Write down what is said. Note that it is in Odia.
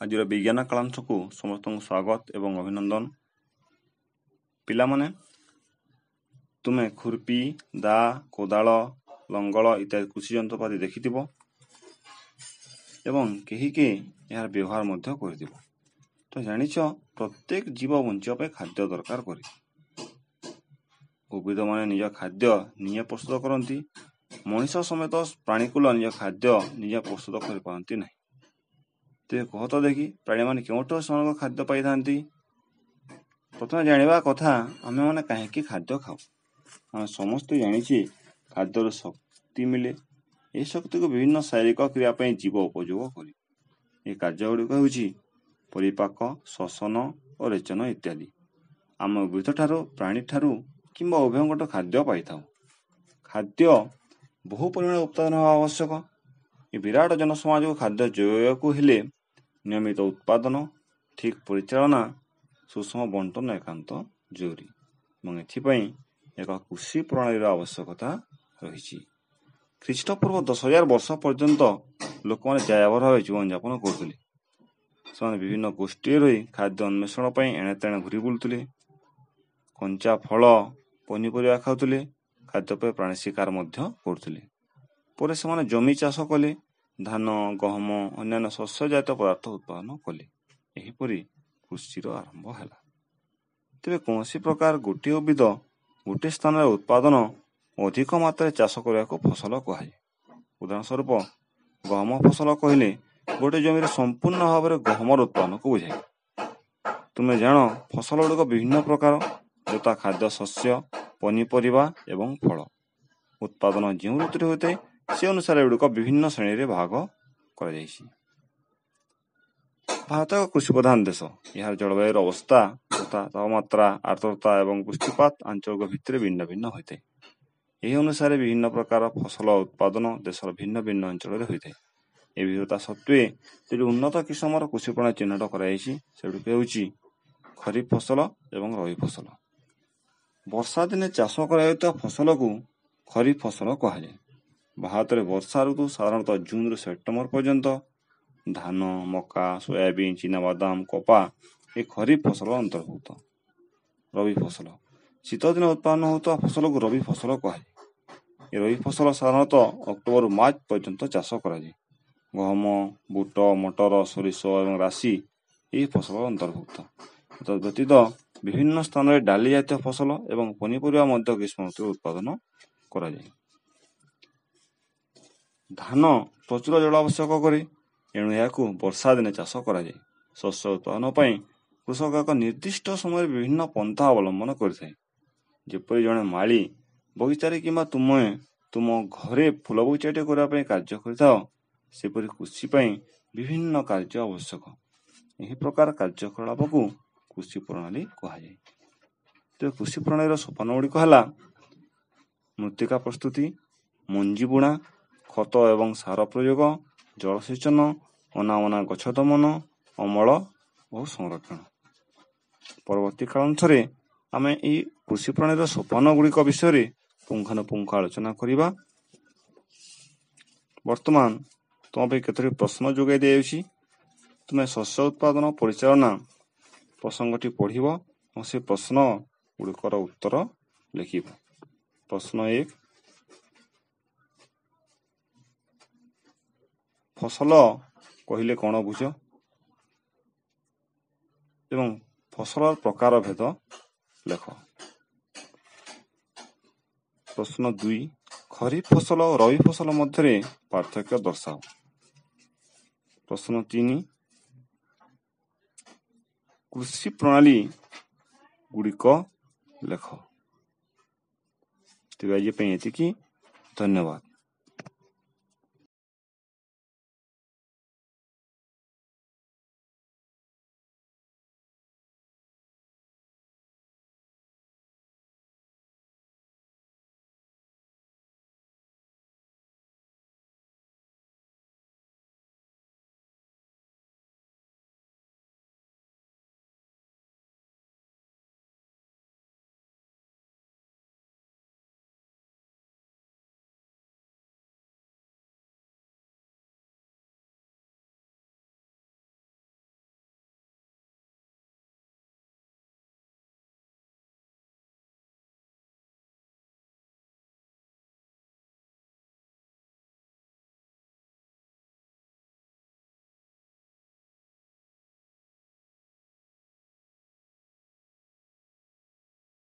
ଆଜିର ବିଜ୍ଞାନ କାଳାଂଶକୁ ସମସ୍ତଙ୍କୁ ସ୍ୱାଗତ ଏବଂ ଅଭିନନ୍ଦନ। ପିଲାମାନେ ତୁମେ ଖୁର୍ପି ଦା କୋଦାଳ ଲଙ୍ଗଳ ଇତ୍ୟାଦି କୃଷି ଯନ୍ତ୍ରପାତି ଦେଖିଥିବ ଏବଂ କେହି କେହି ଏହାର ବ୍ୟବହାର ମଧ୍ୟ କରିଥିବ। ତ ଜାଣିଛ ପ୍ରତ୍ୟେକ ଜୀବ ବଞ୍ଚିବା ପାଇଁ ଖାଦ୍ୟ ଦରକାର କରେ ଉଦ୍ଭିଦମାନେ ନିଜ ଖାଦ୍ୟ ନିଜେ ପ୍ରସ୍ତୁତ କରନ୍ତି। ମଣିଷ ସମେତ ପ୍ରାଣୀକୁଲ ନିଜ ଖାଦ୍ୟ ନିଜେ ପ୍ରସ୍ତୁତ କରିପାରନ୍ତି ନାହିଁ। ତେବେ କହ ତ ଦେଖି ପ୍ରାଣୀମାନେ କେଉଁଠୁ ସେମାନଙ୍କ ଖାଦ୍ୟ ପାଇଥାନ୍ତି? ପ୍ରଥମେ ଜାଣିବା କଥା ଆମେମାନେ କାହିଁକି ଖାଦ୍ୟ ଖାଉ? ଆମେ ସମସ୍ତେ ଜାଣିଛେ ଖାଦ୍ୟରୁ ଶକ୍ତି ମିଳେ। ଏହି ଶକ୍ତିକୁ ବିଭିନ୍ନ ଶାରୀରିକ କ୍ରିୟା ପାଇଁ ଜୀବ ଉପଯୋଗ କରେ। ଏହି କାର୍ଯ୍ୟ ଗୁଡ଼ିକ ହେଉଛି ପରିପାକ ଶ୍ୱସନ ଓ ରେଚନ ଇତ୍ୟାଦି। ଆମେ ଉଦ୍ଭିଦ ଠାରୁ ପ୍ରାଣୀ ଠାରୁ କିମ୍ବା ଉଭୟଙ୍କଠୁ ଖାଦ୍ୟ ପାଇଥାଉ। ଖାଦ୍ୟ ବହୁ ପରିମାଣରେ ଉତ୍ପାଦନ ହେବା ଆବଶ୍ୟକ। ଏ ବିରାଟ ଜନସମାଜକୁ ଖାଦ୍ୟ ଯୋଗାଇବାକୁ ହେଲେ ନିୟମିତ ଉତ୍ପାଦନ ଠିକ୍ ପରିଚାଳନା ସୁଷମ ବଣ୍ଟନ ଏକାନ୍ତ ଜରୁରୀ ଏବଂ ଏଥିପାଇଁ ଏକ କୃଷି ପ୍ରଣାଳୀର ଆବଶ୍ୟକତା ରହିଛି। ଖ୍ରୀଷ୍ଟପୂର୍ବ ଦଶ ହଜାର ବର୍ଷ ପର୍ଯ୍ୟନ୍ତ ଲୋକମାନେ ଜୟାବର ଭାବେ ଜୀବନଯାପନ କରୁଥିଲେ। ସେମାନେ ବିଭିନ୍ନ ଗୋଷ୍ଠୀରେ ରହି ଖାଦ୍ୟ ଅନ୍ୱେଷଣ ପାଇଁ ଏଣେ ତେଣେ ଘୁରି ବୁଲୁଥିଲେ। କଞ୍ଚା ଫଳ ପନିପରିବା ଖାଉଥିଲେ। ଖାଦ୍ୟ ପାଇଁ ପ୍ରାଣୀ ଶିକାର ମଧ୍ୟ କରୁଥିଲେ। ପରେ ସେମାନେ ଜମି ଚାଷ କଲେ। ଧାନ ଗହମ ଅନ୍ୟାନ୍ୟ ଶସ୍ୟ ଜାତୀୟ ପଦାର୍ଥ ଉତ୍ପାଦନ କଲେ। ଏହିପରି କୃଷିର ଆରମ୍ଭ ହେଲା। ତେବେ କୌଣସି ପ୍ରକାର ଗୋଟିଏ ଉଦ୍ଭିଦ ଗୋଟିଏ ସ୍ଥାନରେ ଉତ୍ପାଦନ ଅଧିକ ମାତ୍ରାରେ ଚାଷ କରିବାକୁ ଫସଲ କୁହାଯାଏ। ଉଦାହରଣ ସ୍ୱରୂପ ଗହମ ଫସଲ କହିଲେ ଗୋଟିଏ ଜମିରେ ସମ୍ପୂର୍ଣ୍ଣ ଭାବରେ ଗହମର ଉତ୍ପାଦନକୁ ବୁଝାଏ। ତୁମେ ଜାଣ ଫସଲ ଗୁଡ଼ିକ ବିଭିନ୍ନ ପ୍ରକାର ଯଥା ଖାଦ୍ୟ ଶସ୍ୟ ପନିପରିବା ଏବଂ ଫଳ। ଉତ୍ପାଦନ ଯେଉଁ ଋତୁରେ ହୋଇଥାଏ ସେ ଅନୁସାରେ ଏଗୁଡ଼ିକ ବିଭିନ୍ନ ଶ୍ରେଣୀରେ ଭାଗ କରାଯାଇଛି। ଭାରତ ଏକ କୃଷି ପ୍ରଧାନ ଦେଶ। ଏହାର ଜଳବାୟୁର ଅବସ୍ଥା ତଥା ତାପମାତ୍ରା ଆର୍ଦ୍ରତା ଏବଂ ବୃଷ୍ଟିପାତ ଆଞ୍ଚଳିକ ଭିତ୍ତିରେ ଭିନ୍ନ ଭିନ୍ନ ହୋଇଥାଏ। ଏହି ଅନୁସାରେ ବିଭିନ୍ନ ପ୍ରକାର ଫସଲ ଉତ୍ପାଦନ ଦେଶର ଭିନ୍ନ ଭିନ୍ନ ଅଞ୍ଚଳରେ ହୋଇଥାଏ। ଏ ବିବିଧତା ସତ୍ତ୍ୱେ ଯଦି ଉନ୍ନତ କିସମର କୃଷି ପ୍ରଣାଳୀ ଚିହ୍ନଟ କରାଯାଇଛି। ସେଗୁଡ଼ିକ ହେଉଛି ଖରିଫ ଫସଲ ଏବଂ ରବି ଫସଲ। ବର୍ଷା ଦିନେ ଚାଷ କରାଯାଉଥିବା ଫସଲକୁ ଖରିଫ ଫସଲ କୁହାଯାଏ। ଭାରତରେ ବର୍ଷା ଋତୁ ସାଧାରଣତଃ ଜୁନରୁ ସେପ୍ଟେମ୍ବର ପର୍ଯ୍ୟନ୍ତ। ଧାନ ମକା ସୋୟାବିନ୍ ଚିନାବାଦାମ କପା ଏ ଖରିଫ ଫସଲ ଅନ୍ତର୍ଭୁକ୍ତ। ରବି ଫସଲ। ଶୀତ ଦିନ ଉତ୍ପାଦନ ହେଉଥିବା ଫସଲକୁ ରବି ଫସଲ କୁହାଯାଏ। ଏ ରବି ଫସଲ ସାଧାରଣତଃ ଅକ୍ଟୋବରରୁ ମାର୍ଚ୍ଚ ପର୍ଯ୍ୟନ୍ତ ଚାଷ କରାଯାଏ। ଗହମ ବୁଟ ମଟର ସୋରିଷ ଏବଂ ରାଶି ଏହି ଫସଲ ଅନ୍ତର୍ଭୁକ୍ତ। ବ୍ୟତୀତ ବିଭିନ୍ନ ସ୍ଥାନରେ ଡାଲି ଜାତୀୟ ଫସଲ ଏବଂ ପନିପରିବା ମଧ୍ୟ ଗ୍ରୀଷ୍ମ ଋତୁରେ ଉତ୍ପାଦନ କରାଯାଏ। ଧାନ ପ୍ରଚୁର ଜଳ ଆବଶ୍ୟକ କରେ ଏଣୁ ଏହାକୁ ବର୍ଷା ଦିନେ ଚାଷ କରାଯାଏ। ଶସ୍ୟ ଉତ୍ପାଦନ ପାଇଁ କୃଷକ ଏକ ନିର୍ଦ୍ଦିଷ୍ଟ ସମୟରେ ବିଭିନ୍ନ ପନ୍ଥା ଅବଲମ୍ବନ କରିଥାଏ। ଯେପରି ଜଣେ ମାଳି ବଗିଚାରେ କିମ୍ବା ତୁମେ ତୁମ ଘରେ ଫୁଲ ବଗିଚାଟିଏ କରିବା ପାଇଁ କାର୍ଯ୍ୟ କରିଥାଅ ସେପରି କୃଷି ପାଇଁ ବିଭିନ୍ନ କାର୍ଯ୍ୟ ଆବଶ୍ୟକ। ଏହି ପ୍ରକାର କାର୍ଯ୍ୟକଳାପକୁ କୃଷି ପ୍ରଣାଳୀ କୁହାଯାଏ। ତେବେ କୃଷି ପ୍ରଣାଳୀର ସୋପାନ ଗୁଡ଼ିକ ହେଲା ମୃତ୍ତିକା ପ୍ରସ୍ତୁତି ମଞ୍ଜି ବୁଣା ଖତ ଏବଂ ସାର ପ୍ରୟୋଗ ଜଳସେଚନ ଅନାବନା ଗଛ ଦମନ ଅମଳ ଓ ସଂରକ୍ଷଣ। ପରବର୍ତ୍ତୀ କାଳାଂଶରେ ଆମେ ଏହି କୃଷି ପ୍ରଣାଳୀର ସୋପାନ ଗୁଡ଼ିକ ବିଷୟରେ ପୁଙ୍ଖାନୁପୁଙ୍ଖ ଆଲୋଚନା କରିବା। ବର୍ତ୍ତମାନ ତୁମ ପାଇଁ କେତୋଟି ପ୍ରଶ୍ନ ଯୋଗାଇ ଦିଆଯାଉଛି। ତୁମେ ଶସ୍ୟ ଉତ୍ପାଦନ ପରିଚାଳନା ପ୍ରସଙ୍ଗଟି ପଢ଼ିବ ଓ ସେ ପ୍ରଶ୍ନ ଗୁଡ଼ିକର ଉତ୍ତର ଲେଖିବ। ପ୍ରଶ୍ନ ଏକ ଫସଲ କହିଲେ କ'ଣ ବୁଝ? ଏବଂ ଫସଲର ପ୍ରକାର ଭେଦ ଲେଖ। ପ୍ରଶ୍ନ ଦୁଇ ଖରିଫ ଫସଲ ଓ ରବି ଫସଲ ମଧ୍ୟରେ ପାର୍ଥକ୍ୟ ଦର୍ଶାଅ। ପ୍ରଶ୍ନ ତିନି କୃଷି ପ୍ରଣାଳୀ ଗୁଡ଼ିକ ଲେଖ। ତେବେ ଆଜି ପାଇଁ ଏତିକି। ଧନ୍ୟବାଦ।